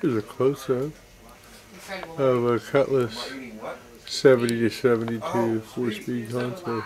Here's a close-up of a Cutlass 70 to 72 four-speed console.